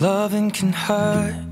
Loving can hurt.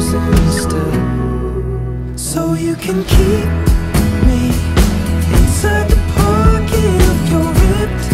Still. Uh, so you can keep me inside the pocket of your ripped